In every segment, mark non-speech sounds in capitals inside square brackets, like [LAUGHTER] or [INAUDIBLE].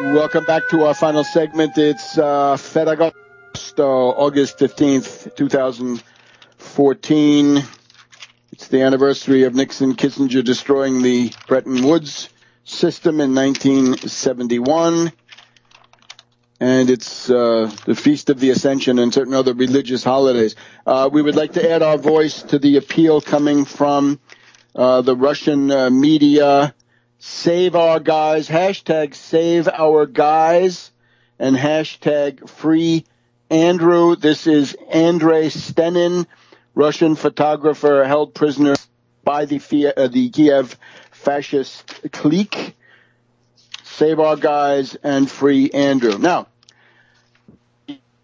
Welcome back to our final segment. It's uh, Ferragosto, August 15th, 2014. It's the anniversary of Nixon Kissinger destroying the Bretton Woods system in 1971. And it's uh, the Feast of the Ascension and certain other religious holidays. Uh, we would like to add our voice to the appeal coming from uh, the Russian uh, media Save our guys, hashtag save our guys, and hashtag free Andrew. This is Andrei Stenin, Russian photographer held prisoner by the, uh, the Kiev fascist clique. Save our guys and free Andrew. Now,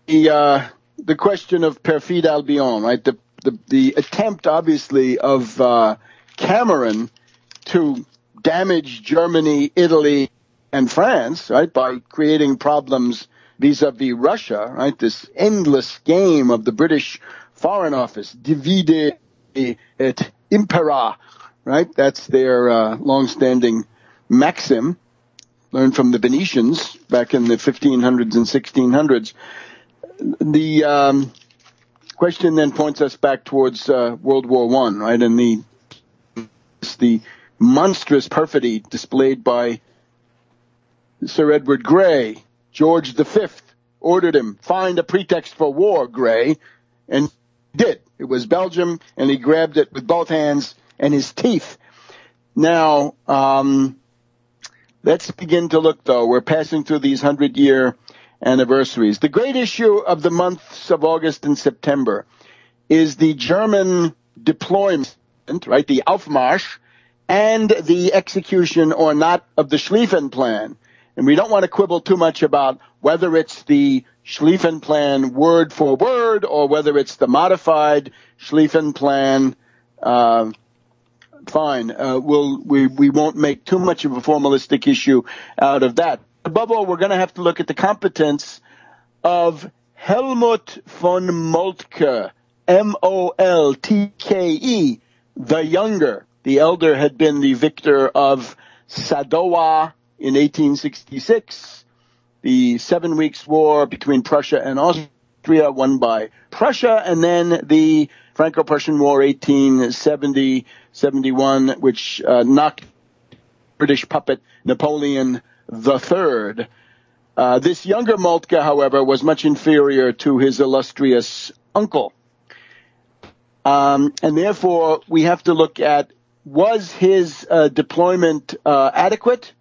the, uh, the question of perfide Albion, right? The, the, the attempt, obviously, of uh, Cameron to damage Germany, Italy, and France, right, by creating problems vis-a-vis Russia, right? This endless game of the British Foreign Office, divide et impera, right? That's their uh, long-standing maxim, learned from the Venetians back in the 1500s and 1600s. The um, question then points us back towards uh, World War One, right? And the the monstrous perfidy displayed by Sir Edward Grey. George V ordered him, find a pretext for war, Grey, and did. It was Belgium, and he grabbed it with both hands and his teeth. Now, um, let's begin to look, though. We're passing through these hundred year anniversaries. The great issue of the months of August and September is the German deployment, right? The Aufmarsch and the execution or not of the Schlieffen Plan. And we don't want to quibble too much about whether it's the Schlieffen Plan word for word or whether it's the modified Schlieffen Plan. Uh, fine. Uh, we'll, we, we won't make too much of a formalistic issue out of that. Above all, we're going to have to look at the competence of Helmuth von Moltke, M-O-L-T-K-E, the younger. The elder had been the victor of Sadowa in 1866, the Seven Weeks War between Prussia and Austria won by Prussia, and then the Franco-Prussian War 1870-71, which uh, knocked British puppet Napoleon III. Uh, this younger Moltke, however, was much inferior to his illustrious uncle. Um, and therefore, we have to look at was his uh, deployment uh, adequate?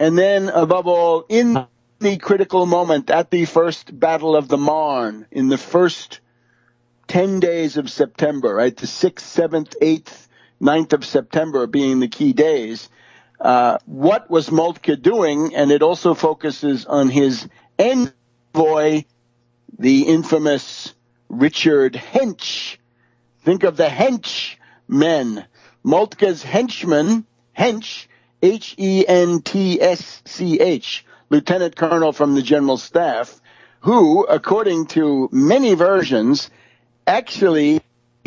And then, above all, in the critical moment at the first Battle of the Marne, in the first 10 days of September, right? The 6th, 7th, 8th, 9th of September being the key days. Uh, what was Moltke doing? And it also focuses on his envoy, the infamous Richard Hentsch. Think of the hench men Moltke's henchman, Hentsch, H-E-N-T-S-C-H, lieutenant colonel from the general staff, who, according to many versions, actually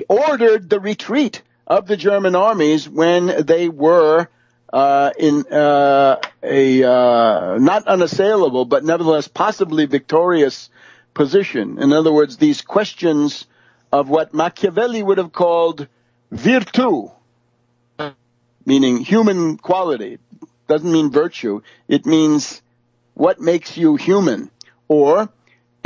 ordered the retreat of the German armies when they were uh, in uh, a uh, not unassailable, but nevertheless possibly victorious position. In other words, these questions of what Machiavelli would have called virtu, meaning human quality. Doesn't mean virtue. It means what makes you human. Or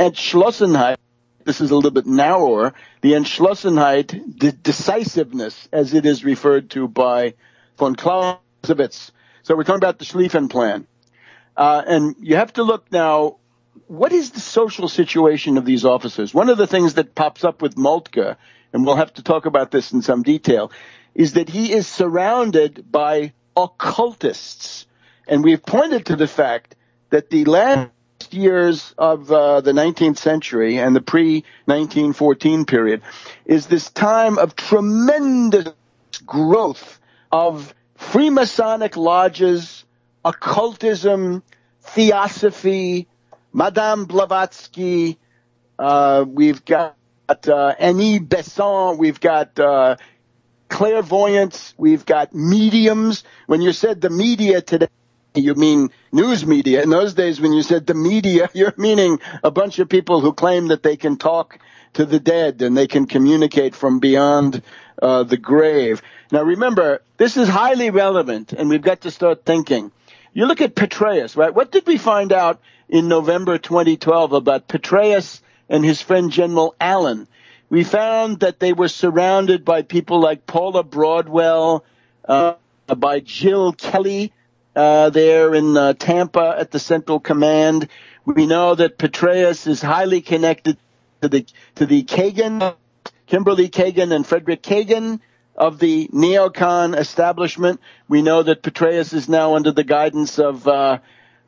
Entschlossenheit, this is a little bit narrower, the Entschlossenheit, the decisiveness, as it is referred to by von Clausewitz. So we're talking about the Schlieffen Plan. Uh, and you have to look now, what is the social situation of these officers? One of the things that pops up with Moltke, and we'll have to talk about this in some detail, is that he is surrounded by occultists. And we've pointed to the fact that the last years of uh, the 19th century and the pre-1914 period is this time of tremendous growth of Freemasonic lodges, occultism, theosophy, Madame Blavatsky, uh, we've got uh, Annie Besant, we've got uh, clairvoyance. We've got mediums. When you said the media today you mean news media. In those days, when you said the media, [LAUGHS] you're meaning a bunch of people who claim that they can talk to the dead and they can communicate from beyond uh, the grave. Now, remember, this is highly relevant, and we've got to start thinking. You look at Petraeus, right? What did we find out in November 2012 about Petraeus and his friend General Allen? We found that they were surrounded by people like Paula Broadwell, uh, by Jill Kelley, uh, there in uh, Tampa at the Central Command. We know that Petraeus is highly connected to the to the Kagan, Kimberly Kagan and Frederick Kagan of the neocon establishment. We know that Petraeus is now under the guidance of uh,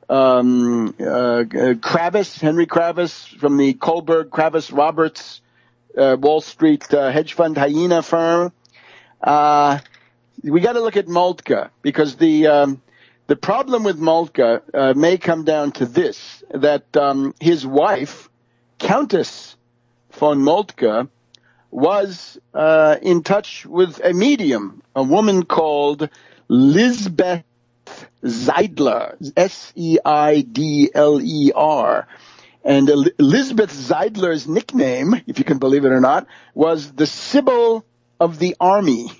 um, uh, Kravis, Henry Kravis from the Kohlberg Kravis Roberts Wall Street uh, hedge fund hyena firm. Uh, we got to look at Moltke because the um, the problem with Moltke uh, may come down to this: that um, his wife, Countess von Moltke, was uh, in touch with a medium, a woman called Lisbeth Seidler, S-E-I-D-L-E-R. And Elizabeth Seidler's nickname, if you can believe it or not, was the Sibyl of the Army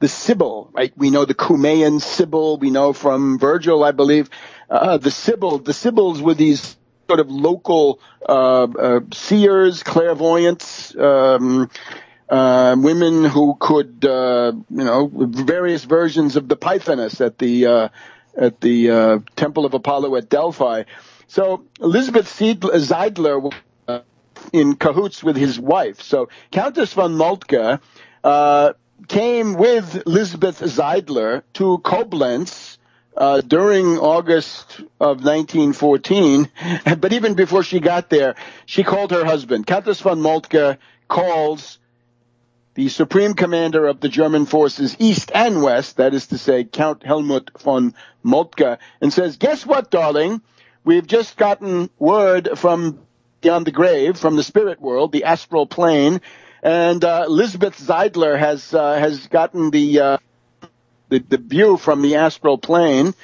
the Sibyl, right? We know the Cumaean Sibyl. We know from Virgil, I believe, uh, the Sibyl. The Sibyls were these sort of local uh, uh, seers, clairvoyants, um, uh, women who could, uh, you know, various versions of the Pythoness at the uh, at the Temple of Apollo at Delphi. So Elizabeth uh, Seidler was uh, in cahoots with his wife. So Countess von Moltke uh, came with Lisbeth Seidler to Koblenz uh, during August of 1914. [LAUGHS] But even before she got there, she called her husband. Countess von Moltke calls the supreme commander of the German forces east and west, that is to say, Count Helmuth von Moltke, and says, guess what, darling? We've just gotten word from beyond the grave, from the spirit world, the astral plane, and uh, Lisbeth Seidler has uh, has gotten the, uh, the, the view from the astral plane.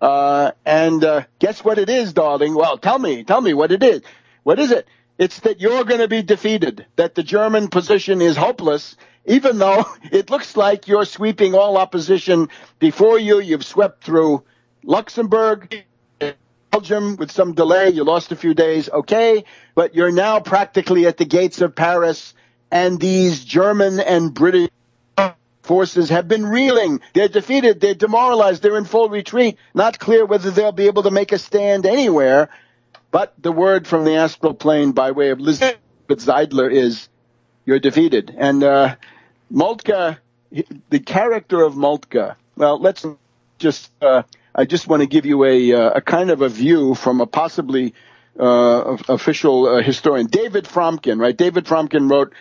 Uh, and uh, guess what it is, darling? Well, tell me, tell me what it is. What is it? It's that you're going to be defeated. That the German position is hopeless, even though [LAUGHS] it looks like you're sweeping all opposition before you. You've swept through Luxembourg, Belgium with some delay. You lost a few days, okay, but you're now practically at the gates of Paris and these German and British forces have been reeling. They're defeated. They're demoralized. They're in full retreat. Not clear whether they'll be able to make a stand anywhere. But the word from the astral plane by way of Elizabeth Seidler is, you're defeated. And uh, Moltke, the character of Moltke, well, let's just, uh, I just want to give you a, uh, a kind of a view from a possibly uh, official uh, historian, David Fromkin, right? David Fromkin wrote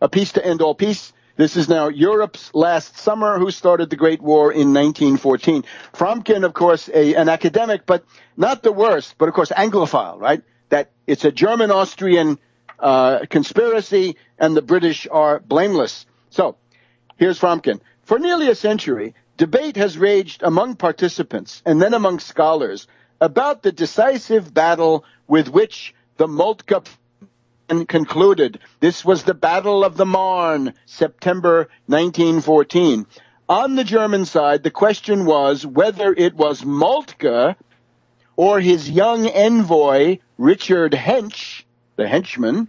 a Peace to End All Peace. This is now Europe's last summer. Who started the Great War in 1914? Fromkin, of course, a, an academic, but not the worst, but of course Anglophile, right? That it's a German-Austrian uh, conspiracy and the British are blameless. So, here's Fromkin. For nearly a century, debate has raged among participants and then among scholars about the decisive battle with which the Moltke concluded. This was the Battle of the Marne, September 1914. On the German side, the question was whether it was Moltke or his young envoy, Richard Hentsch, the henchman,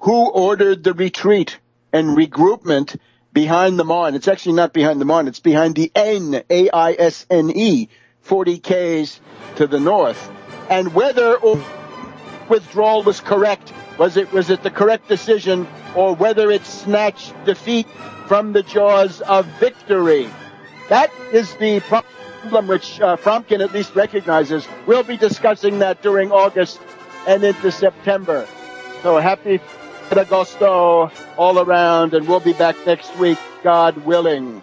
who ordered the retreat and regroupment behind the Marne. It's actually not behind the Marne, it's behind the Aisne, A-I-S-N-E, 40 Ks to the north. And whether withdrawal was correct was it was it the correct decision or whether it snatched defeat from the jaws of victory? That is the problem which uh, Fromkin at least recognizes. We'll be discussing that during August and into September. So happy Agosto all around, and we'll be back next week, God willing.